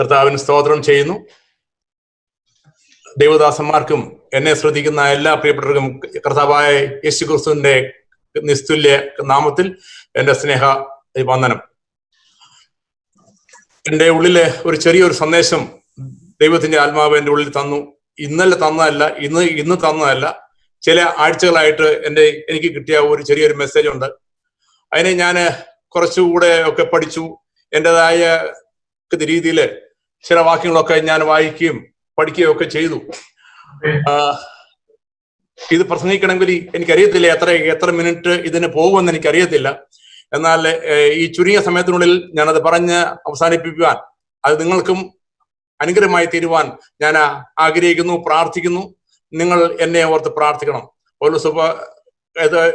കർത്താവിന് സ്തോത്രം ചെയ്യുന്നു. ദൈവദാസന്മാർക്കും എന്നെ ശ്രദ്ധിക്കുന്ന എല്ലാ പ്രിയപ്പെട്ടവർക്കും കർത്താവായ യേശു ക്രിസ്തുവിന്റെ നിസ്തുല്യ നാമത്തിൽ എന്റെ സ്നേഹ വന്ദനം. എന്റെ ഉള്ളിലെ ഒരു ചെറിയൊരു സന്ദേശം ദൈവത്തിന്റെ ആത്മാവ് എന്റെ ഉള്ളിൽ തന്നു. ഇന്നലെ തന്നതല്ല ഇന്ന് ഇന്ന് തന്നതല്ല. ചില ആഴ്ചകളായിട്ട് എന്റെ എനിക്ക് കിട്ടിയ ഒരു ചെറിയൊരു മെസ്സേജ് ഉണ്ട്. അതിനെ ഞാൻ കുറച്ചുകൂടെ ഒക്കെ പഠിച്ചു. എന്റെതായ രീതിയിൽ ചില വാക്യങ്ങളൊക്കെ ഞാൻ വായിക്കുകയും പഠിക്കുകയും ഒക്കെ ചെയ്തു. ഇത് പ്രസംഗിക്കണമെങ്കിൽ എനിക്കറിയത്തില്ല എത്ര എത്ര മിനിറ്റ് ഇതിന് പോകുമെന്ന് എനിക്കറിയത്തില്ല. എന്നാൽ ഈ ചുരുങ്ങിയ സമയത്തിനുള്ളിൽ ഞാനത് പറഞ്ഞ് അവസാനിപ്പിക്കുവാൻ അത് നിങ്ങൾക്കും അനുഗ്രഹമായി തീരുവാൻ ഞാൻ ആഗ്രഹിക്കുന്നു പ്രാർത്ഥിക്കുന്നു. നിങ്ങൾ എന്നെ ഓർത്ത് പ്രാർത്ഥിക്കണം. ഒരു സുഭ ഇത്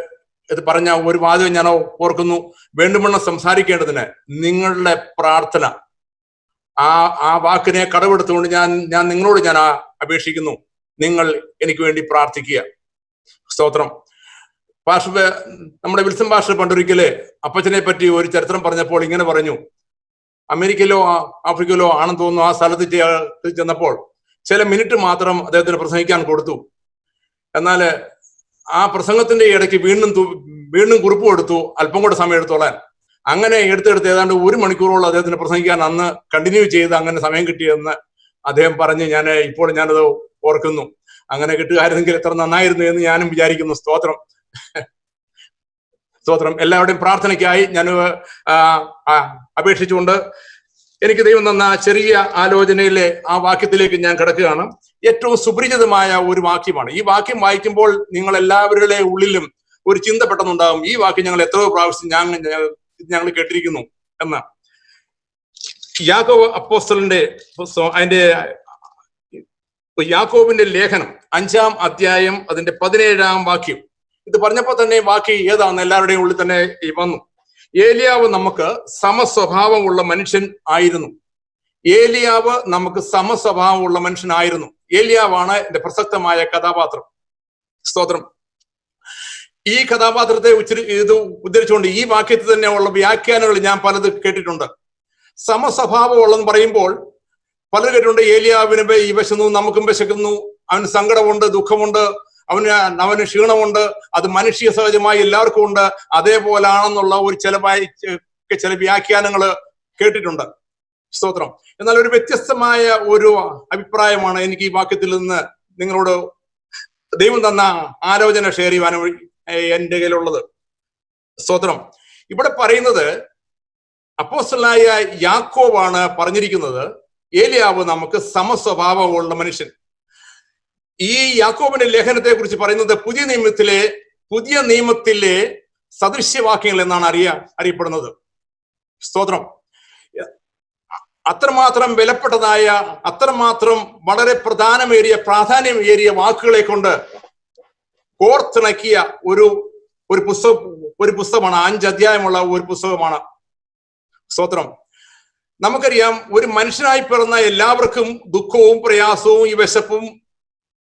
ഇത് പറഞ്ഞ ഒരു വാചകം ഞാൻ ഓർക്കുന്നു. വേണ്ടുമെണ്ണം സംസാരിക്കേണ്ടതിന് നിങ്ങളുടെ പ്രാർത്ഥന ആ ആ വാക്കിനെ കടവെടുത്തുകൊണ്ട് ഞാൻ ഞാൻ നിങ്ങളോട് ഞാൻ അപേക്ഷിക്കുന്നു. നിങ്ങൾ എനിക്ക് വേണ്ടി പ്രാർത്ഥിക്കുക. സ്തോത്രം. പാഷ നമ്മുടെ വിൽസം പാഷ പണ്ടൊരിക്കൽ അപ്പച്ചനെ പറ്റി ഒരു ചരിത്രം പറഞ്ഞപ്പോൾ ഇങ്ങനെ പറഞ്ഞു. അമേരിക്കയിലോ ആഫ്രിക്കയിലോ ആണെന്ന് തോന്നുന്നു ആ സ്ഥലത്ത് ചെന്നപ്പോൾ ചില മിനിറ്റ് മാത്രം അദ്ദേഹത്തിന് പ്രസംഗിക്കാൻ കൊടുത്തു. എന്നാൽ ആ പ്രസംഗത്തിന്റെ ഇടയ്ക്ക് വീണ്ടും വീണ്ടും കുറിപ്പ് കൊടുത്തു അല്പം കൂടെ സമയം എടുത്തോളാൻ അങ്ങനെ എടുത്തെടുത്ത് ഏതാണ്ട് ഒരു മണിക്കൂറോളം അദ്ദേഹത്തിന് പ്രസംഗിക്കാൻ അന്ന് കണ്ടിന്യൂ ചെയ്ത് അങ്ങനെ സമയം കിട്ടിയെന്ന് അദ്ദേഹം പറഞ്ഞ് ഞാൻ ഇപ്പോൾ ഞാനത് ഓർക്കുന്നു. അങ്ങനെ കിട്ടുകയായിരുന്നെങ്കിൽ എത്ര നന്നായിരുന്നു എന്ന് ഞാനും വിചാരിക്കുന്നു. സ്തോത്രം. സ്തോത്രം. എല്ലാവരുടെയും പ്രാർത്ഥനയ്ക്കായി ഞാൻ അപേക്ഷിച്ചുകൊണ്ട് എനിക്ക് ദൈവം തന്ന ചെറിയ ആലോചനയിലെ ആ വാക്യത്തിലേക്ക് ഞാൻ കിടക്കുകയാണ്. ഏറ്റവും സുപരിചിതമായ ഒരു വാക്യമാണ്. ഈ വാക്യം വായിക്കുമ്പോൾ നിങ്ങൾ എല്ലാവരുടെ ഉള്ളിലും ഒരു ചിന്ത പെട്ടെന്നുണ്ടാകും. ഈ വാക്യം ഞങ്ങൾ എത്രയോ പ്രാവശ്യം ഞങ്ങൾ ഞങ്ങൾ കേട്ടിരിക്കുന്നു. എന്ന. യാക്കോബ് അപ്പോസ്റ്റലിന്റെ അതിന്റെ യാക്കോബിന്റെ ലേഖനം അഞ്ചാം അധ്യായം അതിന്റെ പതിനേഴാം വാക്യം. ഇത് പറഞ്ഞപ്പോൾ തന്നെ വാക്യം ഏതാണെന്ന് എല്ലാവരുടെയും ഉള്ളിൽ തന്നെ വന്നു. ഏലിയാവ് നമുക്ക് സമസ്വഭാവമുള്ള മനുഷ്യൻ ആയിരുന്നു. ഏലിയാവ് നമുക്ക് സമസ്വഭാവമുള്ള മനുഷ്യനായിരുന്നു. ഏലിയാവാണ് എന്റെ പ്രസക്തമായ കഥാപാത്രം. സ്തോത്രം. ഈ കഥാപാത്രത്തെ ഉച്ചരി ഇത് ഉദ്ധരിച്ചുകൊണ്ട് ഈ വാക്യത്തിൽ തന്നെ ഉള്ള വ്യാഖ്യാനങ്ങൾ ഞാൻ പലത് കേട്ടിട്ടുണ്ട്. സമസ്വഭാവമുള്ളെന്ന് പറയുമ്പോൾ പലരും കേട്ടിട്ടുണ്ട് ഏലിയാവിന് ഈ വിശന്നു നമുക്കും വിശക്കുന്നു. അവന് സങ്കടമുണ്ട് ദുഃഖമുണ്ട്. അവന് അവന് ക്ഷീണമുണ്ട്. അത് മനുഷ്യ സഹജമായി എല്ലാവർക്കും ഉണ്ട്. അതേപോലാണെന്നുള്ള ഒരു ചില ചില വ്യാഖ്യാനങ്ങൾ കേട്ടിട്ടുണ്ട്. സ്തോത്രം. എന്നാൽ ഒരു വ്യത്യസ്തമായ ഒരു അഭിപ്രായമാണ് എനിക്ക് ഈ വാക്യത്തിൽ നിന്ന് നിങ്ങളോട് ദൈവം തന്ന ആലോചന ഷെയർ ചെയ്യുവാൻ എന്റെ കയ്യിലുള്ളത്. സ്തോത്രം. ഇവിടെ പറയുന്നത് അപ്പോസ്റ്റലായ യാക്കോവാണ് പറഞ്ഞിരിക്കുന്നത് ഏലിയാവ് നമുക്ക് സമസ്വഭാവമുള്ള മനുഷ്യൻ. ഈ യാക്കോബിന്റെ ലേഖനത്തെ കുറിച്ച് പറയുന്നത് പുതിയ നിയമത്തിലെ പുതിയ നിയമത്തിലെ സദൃശ്യവാക്യങ്ങൾ എന്നാണ് അറിയ അറിയപ്പെടുന്നത്. സ്തോത്രം. അത്രമാത്രം വിലപ്പെട്ടതായ അത്രമാത്രം വളരെ പ്രധാനമേറിയ പ്രാധാന്യമേറിയ വാക്കുകളെ കൊണ്ട് കോർത്തിണക്കിയ ഒരു ഒരു പുസ്തക ഒരു പുസ്തകമാണ് അഞ്ച് അധ്യായമുള്ള ഒരു പുസ്തകമാണ്. സ്തോത്രം. നമുക്കറിയാം ഒരു മനുഷ്യനായി പിറന്ന എല്ലാവർക്കും ദുഃഖവും പ്രയാസവും ഈ വിശപ്പും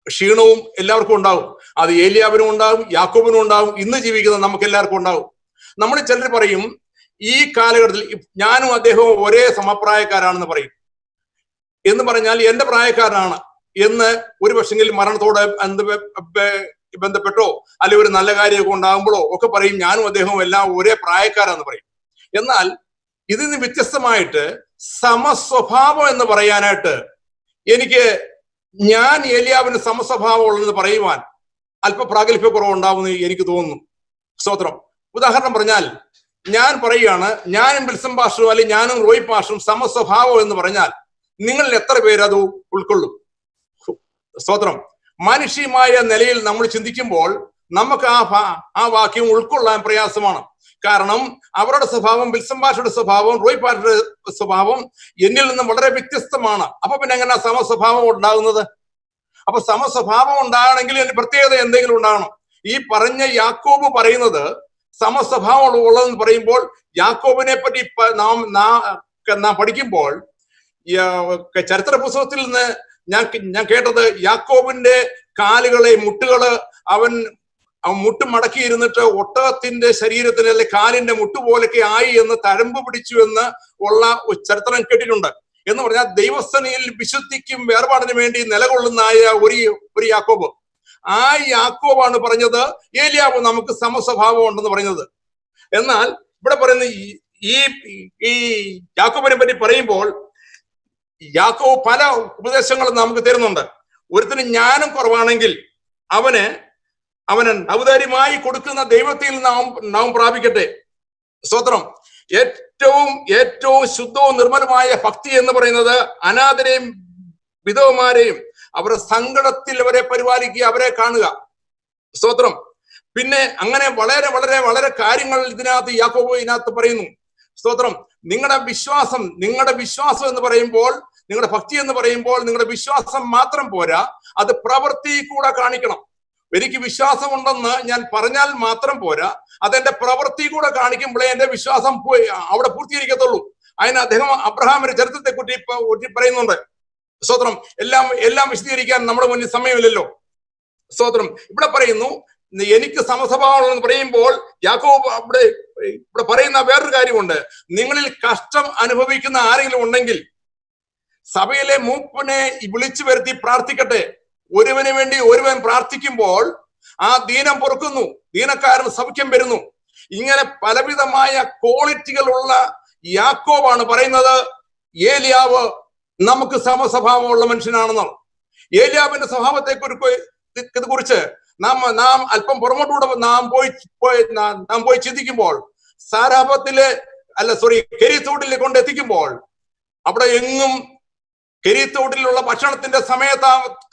ക്ഷീണവും എല്ലാവർക്കും ഉണ്ടാവും. അത് ഏലിയാവിനും ഉണ്ടാവും യാക്കോബിനും ഉണ്ടാവും ഇന്ന് ജീവിക്കുന്ന നമുക്ക് എല്ലാവർക്കും ഉണ്ടാവും. നമ്മൾ ചിലർ പറയും ഈ കാലഘട്ടത്തിൽ ഞാനും അദ്ദേഹവും ഒരേ സമപ്രായക്കാരാണെന്ന് പറയും. എന്ന് പറഞ്ഞാൽ എന്റെ പ്രായക്കാരനാണ്. എന്ന് ഒരു പക്ഷെങ്കിൽ മരണത്തോടെ ബന്ധപ്പെട്ടോ അല്ലെ ഒരു നല്ല കാര്യമൊക്കെ ഉണ്ടാകുമ്പോഴോ ഒക്കെ പറയും ഞാനും അദ്ദേഹവും എല്ലാം ഒരേ പ്രായക്കാരാന്ന് പറയും. എന്നാൽ ഇതിൽ നിന്ന് വ്യത്യസ്തമായിട്ട് സമസ്വഭാവം എന്ന് പറയാനായിട്ട് എനിക്ക് ഞാൻ ഏലിയാവിന് സമസ്വഭാവം ഉള്ളതെന്ന് പറയുവാൻ അല്പ പ്രാഗൽഭ്യക്കുറവ് ഉണ്ടാവുമെന്ന് എനിക്ക് തോന്നുന്നു. സ്തോത്രം. ഉദാഹരണം പറഞ്ഞാൽ ഞാൻ പറയുകയാണ് ഞാനും ബിൽസം പാഷും അല്ലെങ്കിൽ ഞാനും റോയ് പാഷും സമസ്വഭാവം എന്ന് പറഞ്ഞാൽ നിങ്ങളിൽ എത്ര പേര് അത് ഉൾക്കൊള്ളും സ്തോത്രം. മാനുഷികമായ നിലയിൽ നമ്മൾ ചിന്തിക്കുമ്പോൾ നമുക്ക് ആ ആ വാക്യം ഉൾക്കൊള്ളാൻ പ്രയാസമാണ്. കാരണം അവരുടെ സ്വഭാവം ബിൽസം പാഷയുടെ സ്വഭാവം റോയ് പാഷയുടെ സ്വഭാവം എന്നിൽ നിന്നും വളരെ വ്യത്യസ്തമാണ്. അപ്പൊ പിന്നെ എങ്ങനെ സമസ്വഭാവം ഉണ്ടാകുന്നത്? അപ്പൊ സമസ്വഭാവം ഉണ്ടാകണമെങ്കിൽ അതിന് പ്രത്യേകത എന്തെങ്കിലും ഉണ്ടാകണം. ഈ പറഞ്ഞ യാക്കോബ് പറയുന്നത് സമസ്വഭാവം ഉള്ളതെന്ന് പറയുമ്പോൾ യാക്കോബിനെ പറ്റി നാം നാം പഠിക്കുമ്പോൾ ചരിത്ര പുസ്തകത്തിൽ നിന്ന് ഞാൻ ഞാൻ കേട്ടത് യാക്കോബിന്റെ കാലുകളെ മുട്ടുകൾ അവൻ മുട്ട് മടക്കി ഇരുന്നിട്ട് ഒട്ടകത്തിന്റെ ശരീരത്തിന് അല്ലെ കാലിന്റെ മുട്ട് പോലൊക്കെ ആയി എന്ന് തരമ്പ് പിടിച്ചു എന്ന് ഉള്ള ചരിത്രം കേട്ടിട്ടുണ്ട്. എന്ന് പറഞ്ഞാൽ ദൈവസ്ഥനയിൽ വിശുദ്ധിക്കും വേർപാടിനു വേണ്ടി നിലകൊള്ളുന്നതായ ഒരു ഒരു യാക്കോബ്. ആ യാക്കോബാണ് പറഞ്ഞത് ഏലിയാവ് നമുക്ക് സമസ്വഭാവം ഉണ്ടെന്ന് പറഞ്ഞത് എന്നാൽ ഇവിടെ പറയുന്ന ഈ ഈ യാക്കോബിനെ പറ്റി പറയുമ്പോൾ യാക്കോബ് പല ഉപദേശങ്ങളും നമുക്ക് തരുന്നുണ്ട്. ഒരുത്തിന് ജ്ഞാനം കുറവാണെങ്കിൽ അവന് അവന് ഔദാര്യമായി കൊടുക്കുന്ന ദൈവത്തിൽ നാം നാം പ്രാപിക്കട്ടെ. സ്തോത്രം. ഏറ്റവും ഏറ്റവും ശുദ്ധവും നിർമ്മലമായ ഭക്തി എന്ന് പറയുന്നത് അനാഥരെയും വിധവമാരെയും അവരുടെ സങ്കടത്തിൽ അവരെ പരിപാലിക്കുക അവരെ കാണുക. സ്തോത്രം. പിന്നെ അങ്ങനെ വളരെ വളരെ വളരെ കാര്യങ്ങൾ ഇതിനകത്ത് യാക്കോബോ ഇതിനകത്ത് പറയുന്നു. സ്തോത്രം. നിങ്ങളുടെ വിശ്വാസം നിങ്ങളുടെ വിശ്വാസം എന്ന് പറയുമ്പോൾ നിങ്ങളുടെ ഭക്തി എന്ന് പറയുമ്പോൾ നിങ്ങളുടെ വിശ്വാസം മാത്രം പോരാ അത് പ്രവൃത്തി കൂടെ കാണിക്കണം. എനിക്ക് വിശ്വാസമുണ്ടെന്ന് ഞാൻ പറഞ്ഞാൽ മാത്രം പോരാ അതെന്റെ പ്രവൃത്തി കൂടെ കാണിക്കുമ്പോഴേ എന്റെ വിശ്വാസം പോയി അവിടെ പൂർത്തീകരിക്കത്തുള്ളൂ. അതിന് അദ്ദേഹം അബ്രഹാമിന്റെ ചരിത്രത്തെ കുറ്റി ഒറ്റി പറയുന്നുണ്ട്. സ്തോത്രം എല്ലാം എല്ലാം വിശദീകരിക്കാൻ നമ്മുടെ മുന്നിൽ സമയമില്ലല്ലോ. സ്തോത്രം ഇവിടെ പറയുന്നു എനിക്ക് സമസ്വഭാവമുള്ളതെന്ന് പറയുമ്പോൾ യാക്കോബ് അവിടെ ഇവിടെ പറയുന്ന വേറൊരു കാര്യമുണ്ട്. നിങ്ങളിൽ കഷ്ടം അനുഭവിക്കുന്ന ആരെങ്കിലും ഉണ്ടെങ്കിൽ സഭയിലെ മൂപ്പനെ വിളിച്ചു വരുത്തി പ്രാർത്ഥിക്കട്ടെ. ഒരുവന് വേണ്ടി ഒരുവൻ പ്രാർത്ഥിക്കുമ്പോൾ ആ ദീനം പൊറുക്കുന്നു. ദീനക്കാരൻ സൗഖ്യം വരുന്നു. ഇങ്ങനെ പലവിധമായ ക്വാളിറ്റികളുള്ള യാക്കോബാണ് പറയുന്നത് ഏലിയാവ് നമുക്ക് സമസ്വഭാവമുള്ള മനുഷ്യനാണെന്നാണ് ഏലിയാവിന്റെ സ്വഭാവത്തെ കുറിച്ച് നാം നാം അല്പം പുറമോട്ടൂടെ നാം പോയി പോയി നാം പോയി ചിന്തിക്കുമ്പോൾ സാരാപത്തിലെ അല്ല സോറി കെരിത്തോട്ടിൽ കൊണ്ടെത്തിക്കുമ്പോൾ അവിടെ എങ്ങും കെരിത്തോട്ടിലുള്ള ഭക്ഷണത്തിന്റെ സമയ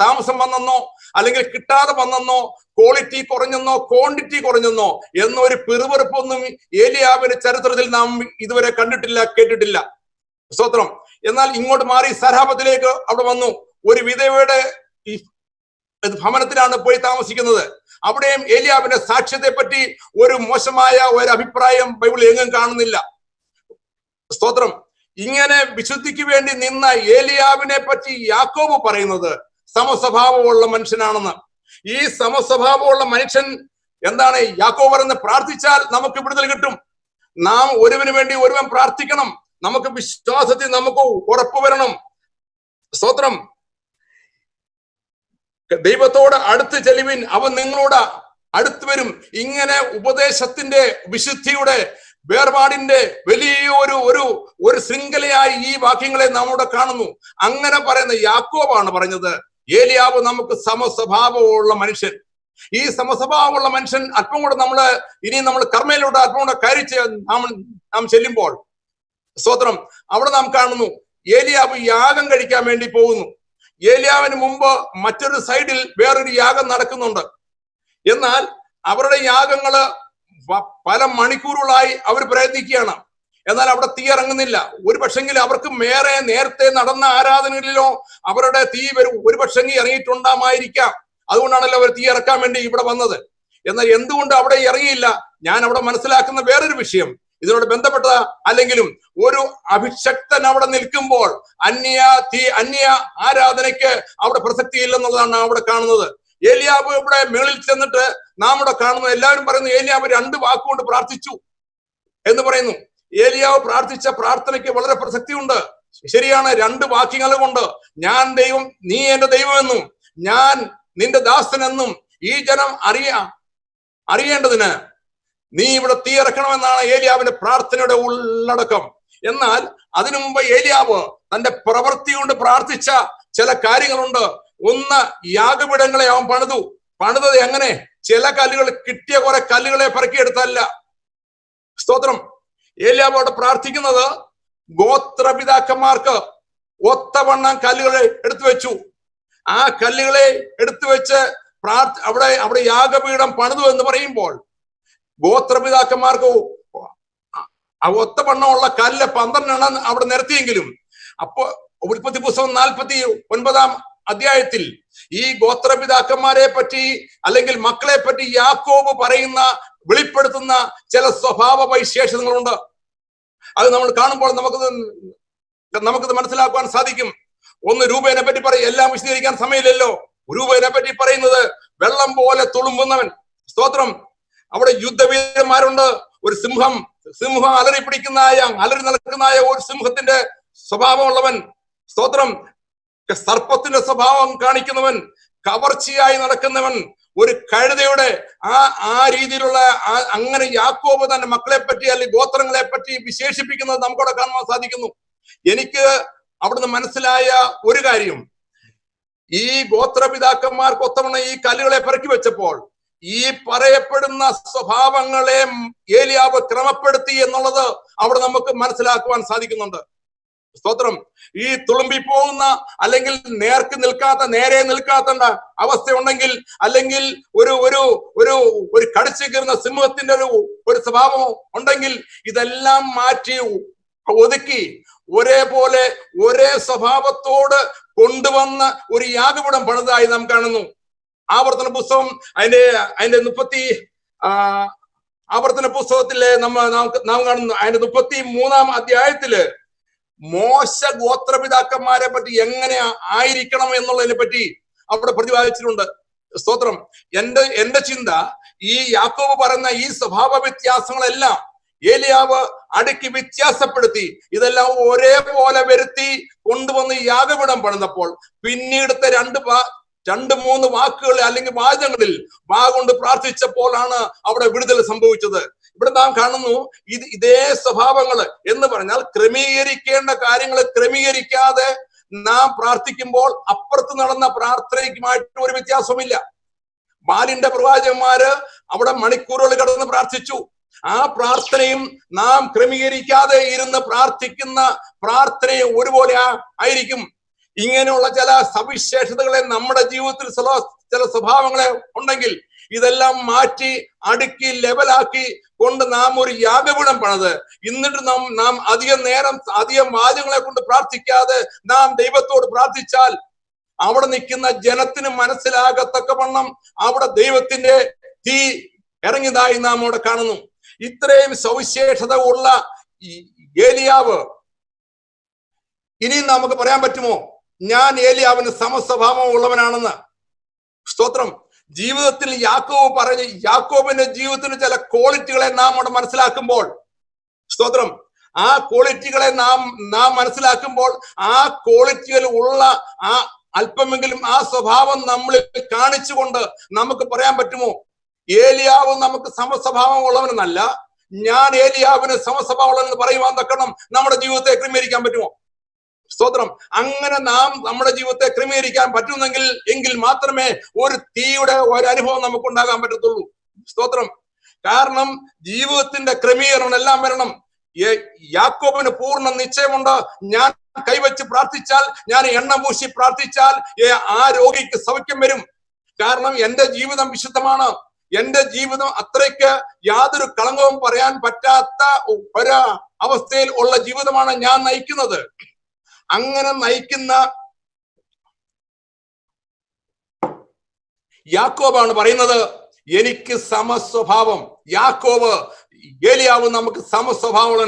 താമസം വന്നെന്നോ അല്ലെങ്കിൽ കിട്ടാതെ വന്നെന്നോ ക്വാളിറ്റി കുറഞ്ഞെന്നോ ക്വാണ്ടിറ്റി കുറഞ്ഞെന്നോ എന്നൊരു പിറുപിറുപ്പൊന്നും ഏലിയാവിന്റെ ചരിത്രത്തിൽ നാം ഇതുവരെ കണ്ടിട്ടില്ല കേട്ടിട്ടില്ല. സ്തോത്രം. എന്നാൽ ഇങ്ങോട്ട് മാറി സരാപത്തിലേക്ക് അവിടെ വന്നു. ഒരു വിധവയുടെ ഭവനത്തിലാണ് പോയി താമസിക്കുന്നത്. അവിടെയും ഏലിയാവിന്റെ സാക്ഷ്യത്തെ പറ്റി ഒരു മോശമായ ഒരു അഭിപ്രായം ബൈബിൾ എങ്ങും കാണുന്നില്ല. സ്തോത്രം. ഇങ്ങനെ വിശുദ്ധിക്ക് വേണ്ടി നിന്ന ഏലിയാവിനെ പറ്റി യാക്കോബ് പറയുന്നത് സമസ്വഭാവമുള്ള മനുഷ്യനാണെന്ന്. ഈ സമസ്വഭാവമുള്ള മനുഷ്യൻ എന്താണ്? യാക്കോബ് എന്ന് പ്രാർത്ഥിച്ചാൽ നമുക്ക് വിടുതൽ കിട്ടും. നാം ഒരുവന് വേണ്ടി ഒരുവൻ പ്രാർത്ഥിക്കണം. നമുക്ക് വിശ്വാസത്തിൽ നമുക്ക് ഉറപ്പ് വരണം. സ്തോത്രം. ദൈവത്തോട് അടുത്ത് ചെലിവിൻ അവൻ നിങ്ങളോട് അടുത്തു വരും. ഇങ്ങനെ ഉപദേശത്തിന്റെ വിശുദ്ധിയുടെ വേർപാടിന്റെ വലിയൊരു ഒരു ഒരു ശൃംഖലയായി ഈ വാക്യങ്ങളെ നമ്മുടെ കാണുന്നു. അങ്ങനെ പറയുന്ന യാക്കോബാണ് പറഞ്ഞത് ഏലിയാവ് നമുക്ക് സമസ്വഭാവമുള്ള മനുഷ്യൻ. ഈ സമസ്വഭാവമുള്ള മനുഷ്യൻ അല്പം കൂടെ നമ്മൾ ഇനി നമ്മൾ കർമ്മയിലൂടെ അല്പം കൂടെ കരിച്ച് നാം നാം ചെല്ലുമ്പോൾ സ്തോത്രം അവിടെ നാം കാണുന്നു ഏലിയാവ് യാഗം കഴിക്കാൻ വേണ്ടി പോകുന്നു. ഏലിയാവിന് മുമ്പ് മറ്റൊരു സൈഡിൽ വേറൊരു യാഗം നടക്കുന്നുണ്ട്. എന്നാൽ അവരുടെ യാഗങ്ങൾ പല മണിക്കൂറുകളായി അവർ പ്രയത്നിക്കുകയാണ്. എന്നാൽ അവിടെ തീ ഇറങ്ങുന്നില്ല. ഒരു പക്ഷെങ്കിൽ അവർക്ക് മേറെ നേരത്തെ നടന്ന ആരാധനകളിലോ അവരുടെ തീ വരും. ഒരു പക്ഷെങ്കിൽ ഇറങ്ങിയിട്ടുണ്ടാമായിരിക്കാം. അതുകൊണ്ടാണല്ലോ അവർ തീ ഇറക്കാൻ വേണ്ടി ഇവിടെ വന്നത്. എന്നാൽ എന്തുകൊണ്ട് അവിടെ ഇറങ്ങിയില്ല? ഞാൻ അവിടെ മനസ്സിലാക്കുന്ന വേറൊരു വിഷയം. ഇതിനോട് ബന്ധപ്പെട്ട അല്ലെങ്കിലും ഒരു അഭിഷക്തൻ അവിടെ നിൽക്കുമ്പോൾ അന്യ തീ അന്യ ആരാധനയ്ക്ക് അവിടെ പ്രസക്തിയില്ലെന്നുള്ളതാണ് അവിടെ കാണുന്നത്. ഏലിയാവ് ഇവിടെ മേളിൽ ചെന്നിട്ട് നാം ഇവിടെ കാണുന്നു. എല്ലാവരും പറയുന്നു ഏലിയാബ് രണ്ട് വാക്കുകൊണ്ട് പ്രാർത്ഥിച്ചു എന്ന് പറയുന്നു. ഏലിയാവ് പ്രാർത്ഥിച്ച പ്രാർത്ഥനയ്ക്ക് വളരെ പ്രസക്തിയുണ്ട്. ശരിയാണ് രണ്ട് വാക്യങ്ങൾ കൊണ്ട് ഞാൻ ദൈവം നീ എന്റെ ദൈവമെന്നും ഞാൻ നിന്റെ ദാസനെന്നും ഈ ജനം അറിയ അറിയേണ്ടതിന് നീ ഇവിടെ തീ ഇറക്കണമെന്നാണ് ഏലിയാവിന്റെ പ്രാർത്ഥനയുടെ ഉള്ളടക്കം. എന്നാൽ അതിനു മുമ്പ് ഏലിയാവ് തന്റെ പ്രവൃത്തി കൊണ്ട് പ്രാർത്ഥിച്ച ചില കാര്യങ്ങളുണ്ട്. ഒന്ന് യാഗപീഠങ്ങളെ അവൻ പണിതു. പണിതത് എങ്ങനെ? ചില കല്ലുകൾ കിട്ടിയ കുറെ കല്ലുകളെ പറക്കിയെടുത്തല്ല സ്തോത്രം. ഏലിയാവ് അവിടെ പ്രാർത്ഥിക്കുന്നത് ഗോത്രപിതാക്കന്മാർക്ക് ഒത്തവണ്ണം കല്ലുകളെ എടുത്തു വെച്ചു. ആ കല്ലുകളെ എടുത്തു വെച്ച് പ്രാർത്ഥ അവിടെ അവിടെ യാഗപീഠം പണിതു എന്ന് പറയുമ്പോൾ ഗോത്രപിതാക്കന്മാർക്ക് ഒത്തവണ്ണമുള്ള കല്ല് പന്ത്രണ്ടെണ്ണം അവിടെ നിരത്തിയെങ്കിലും അപ്പോ ഉൽപ്പത്തി പുസ്തകം നാൽപ്പത്തി ഒൻപതാം അധ്യായത്തിൽ ഈ ഗോത്രപിതാക്കന്മാരെ പറ്റി അല്ലെങ്കിൽ മക്കളെ പറ്റി യാക്കോബ് പറയുന്ന വെളിപ്പെടുത്തുന്ന ചില സ്വഭാവ വൈശേഷങ്ങളുണ്ട്. അത് നമ്മൾ കാണുമ്പോൾ നമുക്ക് നമുക്കത് മനസ്സിലാക്കുവാൻ സാധിക്കും. ഒന്ന് രൂപേനെ പറ്റി പറയും എല്ലാം വിശദീകരിക്കാൻ സമയമില്ലല്ലോ. രൂപേനെ പറ്റി പറയുന്നത് വെള്ളം പോലെ തുളുമ്പുന്നവൻ. സ്തോത്രം. അവിടെ യുദ്ധവീരന്മാരുണ്ട്. ഒരു സിംഹം സിംഹം അലറി പിടിക്കുന്നതായ അലറി നടക്കുന്നതായ ഒരു സിംഹത്തിന്റെ സ്വഭാവമുള്ളവൻ. സ്തോത്രം. സർപ്പത്തിന്റെ സ്വഭാവം കാണിക്കുന്നവൻ കവർച്ചയായി നടക്കുന്നവൻ ഒരു കഴുതയുടെ ആ ആ രീതിയിലുള്ള അങ്ങനെ യാക്കോബ് തന്റെ മക്കളെ പറ്റി അല്ലെങ്കിൽ ഗോത്രങ്ങളെ പറ്റി വിശേഷിപ്പിക്കുന്നത് നമുക്കവിടെ കാണുവാൻ സാധിക്കുന്നു. എനിക്ക് അവിടുന്ന് മനസ്സിലായ ഒരു കാര്യം. ഈ ഗോത്രപിതാക്കന്മാർക്ക് ഒത്തവണ ഈ കല്ലുകളെ പെറുക്കി വെച്ചപ്പോൾ ഈ പറയപ്പെടുന്ന സ്വഭാവങ്ങളെ ഏലിയാവ് ക്രമപ്പെടുത്തി എന്നുള്ളത് അവിടെ നമുക്ക് മനസ്സിലാക്കുവാൻ സാധിക്കുന്നുണ്ട്. സ്തോത്രം. ഈ തുളുമ്പി പോകുന്ന അല്ലെങ്കിൽ നേർക്ക് നിൽക്കാത്ത നേരെ നിൽക്കാത്ത അവസ്ഥ ഉണ്ടെങ്കിൽ അല്ലെങ്കിൽ ഒരു ഒരു ഒരു ഒരു കടിച്ചു കീറുന്ന സിംഹത്തിന്റെ ഒരു ഒരു സ്വഭാവം ഉണ്ടെങ്കിൽ ഇതെല്ലാം മാറ്റി ഒതുക്കി ഒരേപോലെ ഒരേ സ്വഭാവത്തോട് കൊണ്ടുവന്ന ഒരു യാഗപുടം പണിതായി നാം കാണുന്നു. ആവർത്തന പുസ്തകം അതിന്റെ അതിന്റെ മുപ്പത്തി ആവർത്തന പുസ്തകത്തിലെ നമ്മൾ നാം കാണുന്നു. അതിന്റെ മുപ്പത്തി മൂന്നാം അധ്യായത്തിൽ മോശ ഗോത്രപിതാക്കന്മാരെ പറ്റി എങ്ങനെ ആയിരിക്കണം എന്നുള്ളതിനെ പറ്റി അവിടെ പ്രതിപാദിച്ചിട്ടുണ്ട്. സ്തോത്രം. എന്റെ എന്റെ ചിന്ത ഈ യാക്കോബ് പറയുന്ന ഈ സ്വഭാവ വ്യത്യാസങ്ങളെല്ലാം ഏലിയാവ് അടുക്കി വ്യത്യാസപ്പെടുത്തി ഇതെല്ലാം ഒരേപോലെ വരുത്തി കൊണ്ടുവന്ന് യാഗപീഠം പണിതപ്പോൾ പിന്നീടത്തെ രണ്ട് രണ്ട് മൂന്ന് വാക്കുകൾ അല്ലെങ്കിൽ വാചകങ്ങളിൽ വാ കൊണ്ട് പ്രാർത്ഥിച്ചപ്പോഴാണ് അവിടെ വിടുതൽ സംഭവിച്ചത്. ഇവിടെ നാം കാണുന്നു ഇത് ഇതേ സ്വഭാവങ്ങൾ എന്ന് പറഞ്ഞാൽ ക്രമീകരിക്കേണ്ട കാര്യങ്ങൾ ക്രമീകരിക്കാതെ നാം പ്രാർത്ഥിക്കുമ്പോൾ അപ്പുറത്ത് നടന്ന പ്രാർത്ഥനയ്ക്കുമായിട്ട് ഒരു വ്യത്യാസമില്ല ബാലിന്റെ പ്രവാചകന്മാര് അവിടെ മണിക്കൂറുകൾ കടന്ന് പ്രാർത്ഥിച്ചു. ആ പ്രാർത്ഥനയും നാം ക്രമീകരിക്കാതെ ഇരുന്ന് പ്രാർത്ഥിക്കുന്ന പ്രാർത്ഥനയും ഒരുപോലെ ആയിരിക്കും. ഇങ്ങനെയുള്ള ചില സവിശേഷതകളെ നമ്മുടെ ജീവിതത്തിൽ ചില- സ്വഭാവങ്ങളെ ഉണ്ടെങ്കിൽ ഇതെല്ലാം മാറ്റി അടുക്കി ലെവലാക്കി കൊണ്ട് നാം ഒരു യാഗപീഠം പണിത്. എന്നിട്ട് നാം നാം അധികം നേരം അധികം വാദ്യങ്ങളെ കൊണ്ട് പ്രാർത്ഥിക്കാതെ നാം ദൈവത്തോട് പ്രാർത്ഥിച്ചാൽ അവിടെ നിൽക്കുന്ന ജനത്തിന് മനസ്സിലാകത്തക്കവണ്ണം അവിടെ ദൈവത്തിന്റെ തീ ഇറങ്ങിയതായി നാം അവിടെ കാണുന്നു. ഇത്രയും സവിശേഷത ഉള്ള ഏലിയാവ്. ഇനിയും നമുക്ക് പറയാൻ പറ്റുമോ? ഞാൻ ഏലിയാവിന് സമസ്വഭാവം ഉള്ളവനാണെന്ന് സ്തോത്രം. ജീവിതത്തിൽ യാക്കോബ് പറഞ്ഞ് യാക്കോബിന്റെ ജീവിതത്തിന് ചില ക്വാളിറ്റികളെ നാം അവിടെ മനസ്സിലാക്കുമ്പോൾ സ്തോത്രം. ആ ക്വാളിറ്റികളെ നാം നാം മനസ്സിലാക്കുമ്പോൾ ആ ക്വാളിറ്റികൾ ഉള്ള ആ അല്പമെങ്കിലും ആ സ്വഭാവം നമ്മളിൽ കാണിച്ചുകൊണ്ട് നമുക്ക് പറയാൻ പറ്റുമോ? ഏലിയാവ് നമുക്ക് സമസ്വഭാവം ഉള്ളവനെന്നല്ല. ഞാൻ ഏലിയാവിന് സമസ്വഭാവം ഉള്ളവനെന്ന് പറയുവാൻ തക്കണം നമ്മുടെ ജീവിതത്തെ ക്രമീകരിക്കാൻ പറ്റുമോ? സ്തോത്രം. അങ്ങനെ നാം നമ്മുടെ ജീവിതത്തെ ക്രമീകരിക്കാൻ പറ്റുന്നെങ്കിൽ എങ്കിൽ മാത്രമേ ഒരു തീയുടെ ഒരു അനുഭവം നമുക്ക് ഉണ്ടാകാൻ പറ്റത്തുള്ളൂ. സ്തോത്രം. കാരണം ജീവിതത്തിന്റെ ക്രമീകരണം എല്ലാം വരണം. യാക്കോബിന് പൂർണ നിശ്ചയമുണ്ട്. ഞാൻ കൈവച്ച് പ്രാർത്ഥിച്ചാൽ ഞാൻ എണ്ണ മൂശി പ്രാർത്ഥിച്ചാൽ ആ രോഗിക്ക് സൗഖ്യം വരും. കാരണം എന്റെ ജീവിതം വിശുദ്ധമാണ്. എന്റെ ജീവിതം അത്രയ്ക്ക് യാതൊരു കളങ്കവും പറയാൻ പറ്റാത്ത ഒരു അവസ്ഥയിൽ ഉള്ള ജീവിതമാണ് ഞാൻ നയിക്കുന്നത്. അങ്ങനെ നയിക്കുന്ന യാക്കോബാണ് പറയുന്നത് എനിക്ക് സമസ്വഭാവം. യാക്കോബ് ഏലിയാവ് നമുക്ക് സമസ്വഭാവമുള്ള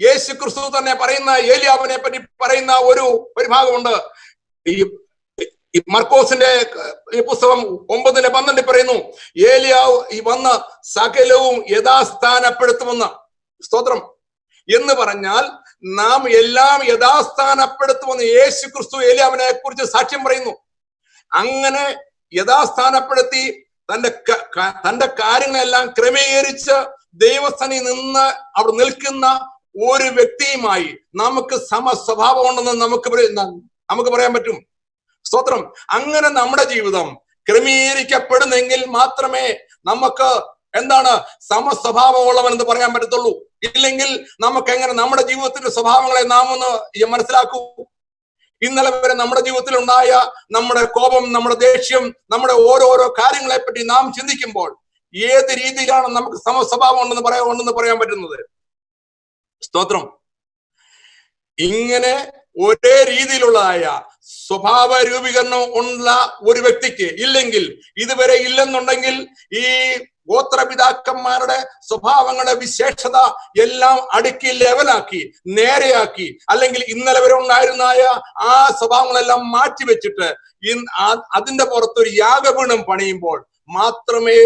യേശു ക്രിസ്തു തന്നെ പറയുന്ന ഏലിയാവിനെ പറ്റി പറയുന്ന ഒരു ഒരു ഭാഗമുണ്ട് ഈ മർക്കോസിന്റെ പുസ്തകം ഒമ്പതിന്റെ പന്ത്രണ്ടിൽ പറയുന്നു ഏലിയാവ് ഈ വന്ന് സകലവും യഥാസ്ഥാനപ്പെടുത്തുമെന്ന്. സ്തോത്രം. എന്ന് പറഞ്ഞാൽ നാം എല്ലാം യഥാസ്ഥാനപ്പെടുത്തുമെന്ന് യേശു ക്രിസ്തു ഏലിയാവിനെ കുറിച്ച് സാക്ഷ്യം പറയുന്നു. അങ്ങനെ യഥാസ്ഥാനപ്പെടുത്തി തന്റെ തന്റെ കാര്യങ്ങളെല്ലാം ക്രമീകരിച്ച് ദൈവസ്ഥനി നിന്ന് അവിടെ നിൽക്കുന്ന ഒരു വ്യക്തിയുമായി നമുക്ക് സമസ്വഭാവം ഉണ്ടെന്ന് നമുക്ക് നമുക്ക് പറയാൻ പറ്റും. സ്തോത്രം. അങ്ങനെ നമ്മുടെ ജീവിതം ക്രമീകരിക്കപ്പെടുന്നെങ്കിൽ മാത്രമേ നമുക്ക് എന്താണ് സമസ്വഭാവമുള്ളവൻ എന്ന് പറയാൻ പറ്റത്തുള്ളൂ. ഇല്ലെങ്കിൽ നമുക്ക് എങ്ങനെ നമ്മുടെ ജീവിതത്തിന്റെ സ്വഭാവങ്ങളെ നാം ഒന്ന് മനസ്സിലാക്കൂ. ഇന്നലെ വരെ നമ്മുടെ ജീവിതത്തിൽ ഉണ്ടായ നമ്മുടെ കോപം നമ്മുടെ ദേഷ്യം നമ്മുടെ ഓരോരോ കാര്യങ്ങളെ പറ്റി നാം ചിന്തിക്കുമ്പോൾ ഏത് രീതിയിലാണ് നമുക്ക് സമസ്വഭാവം ഉണ്ടെന്ന് പറയാൻ ഉണ്ടെന്ന് പറയാൻ പറ്റുന്നത്? സ്തോത്രം. ഇങ്ങനെ ഒരേ രീതിയിലുള്ളതായ സ്വഭാവ രൂപീകരണം ഉള്ള ഒരു വ്യക്തിക്ക് ഇല്ലെങ്കിൽ ഇതുവരെ ഇല്ലെന്നുണ്ടെങ്കിൽ ഈ ഗോത്രപിതാക്കന്മാരുടെ സ്വഭാവങ്ങളുടെ വിശേഷത എല്ലാം അടുക്കി ലെവലാക്കി നേരെയാക്കി. അല്ലെങ്കിൽ ഇന്നലെ വരെ ഉണ്ടായിരുന്നായ ആ സ്വഭാവങ്ങളെല്ലാം മാറ്റിവെച്ചിട്ട് അതിന്റെ പുറത്തൊരു യാഗപീഠം പണിയുമ്പോൾ മാത്രമേ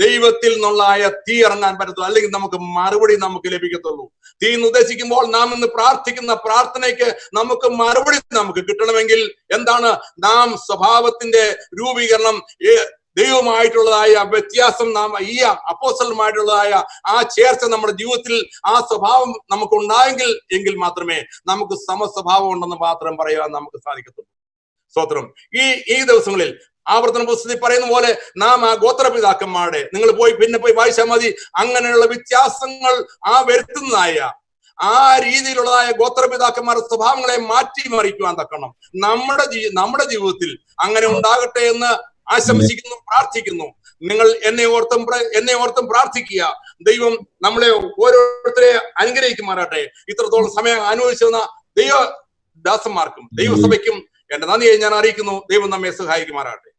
ദൈവത്തിൽ നിന്നുള്ളായ തീ ഇറങ്ങാൻ പറ്റത്തുള്ളൂ. അല്ലെങ്കിൽ നമുക്ക് മറുപടി നമുക്ക് ലഭിക്കത്തുള്ളൂ. തീ എന്ന് ഉദ്ദേശിക്കുമ്പോൾ നാം ഇന്ന് പ്രാർത്ഥിക്കുന്ന പ്രാർത്ഥനയ്ക്ക് നമുക്ക് മറുപടി നമുക്ക് കിട്ടണമെങ്കിൽ എന്താണ്? നാം സ്വഭാവത്തിന്റെ രൂപീകരണം ദൈവമായിട്ടുള്ളതായ വ്യത്യാസം നാം ഈ അപ്പോസലുമായിട്ടുള്ളതായ ആ ചേർച്ച നമ്മുടെ ജീവിതത്തിൽ ആ സ്വഭാവം നമുക്ക് ഉണ്ടായെങ്കിൽ എങ്കിൽ മാത്രമേ നമുക്ക് സമസ്വഭാവം ഉണ്ടെന്ന് മാത്രം പറയാൻ നമുക്ക് സാധിക്കത്തുള്ളൂ. സ്തോത്രം. ഈ ഈ ദിവസങ്ങളിൽ ആവർത്തന പുസ്തകത്തിൽ പറയുന്ന പോലെ നാം ആ ഗോത്രപിതാക്കന്മാരുടെ നിങ്ങൾ പോയി പിന്നെ പോയി വായിച്ചാൽ മതി. അങ്ങനെയുള്ള വ്യത്യാസങ്ങൾ ആ വരുത്തുന്നതായ ആ രീതിയിലുള്ളതായ ഗോത്രപിതാക്കന്മാരുടെ സ്വഭാവങ്ങളെ മാറ്റി മറിക്കുവാൻ തക്കണം നമ്മുടെ നമ്മുടെ ജീവിതത്തിൽ അങ്ങനെ ഉണ്ടാകട്ടെ എന്ന് ആശംസിക്കുന്നു പ്രാർത്ഥിക്കുന്നു. നിങ്ങൾ എന്നെ ഓർത്തും എന്നെ ഓർത്തും പ്രാർത്ഥിക്കുക. ദൈവം നമ്മളെ ഓരോരുത്തരെ അനുഗ്രഹിക്കുമാറാട്ടെ ഇത്രത്തോളം സമയം അനുഭവിച്ചിരുന്ന ദൈവ ദാസന്മാർക്കും ദൈവസഭയ്ക്കും എന്റെ നന്ദിയെ ഞാൻ അറിയിക്കുന്നു. ദൈവം നമ്മെ സഹായിക്കുമാറാട്ടെ